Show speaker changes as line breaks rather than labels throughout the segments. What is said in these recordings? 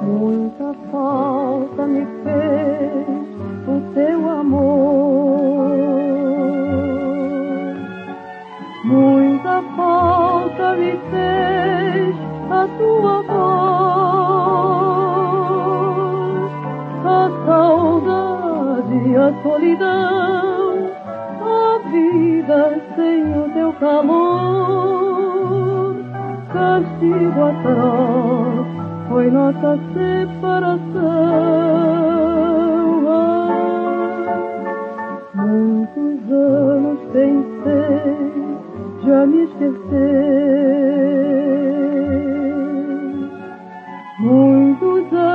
Muita falta me fez o teu amor. Muita falta me fez a tua voz. A saudade, a solidão, calor. Castigo atroz foi nossa separação. Ah, muitos anos pensei já me esquecer. Muitos anos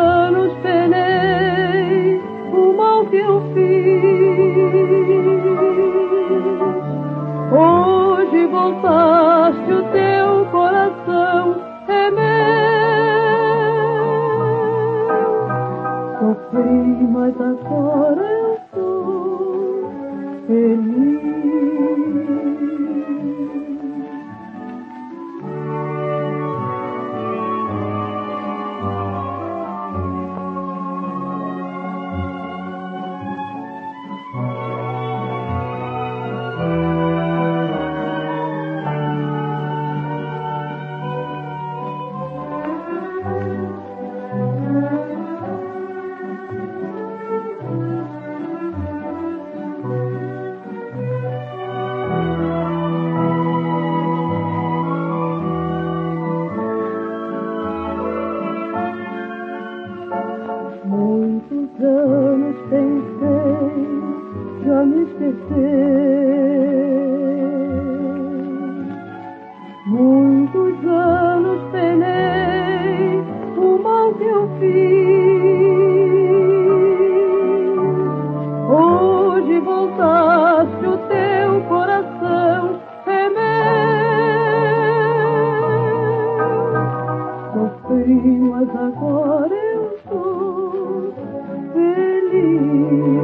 voltaste o teu coração é meu. Sofri, mas agora eu sou feliz. Muitos anos penei o mal que eu fiz. Hoje voltaste o teu coração é meu. Sofri, mas agora eu sou feliz.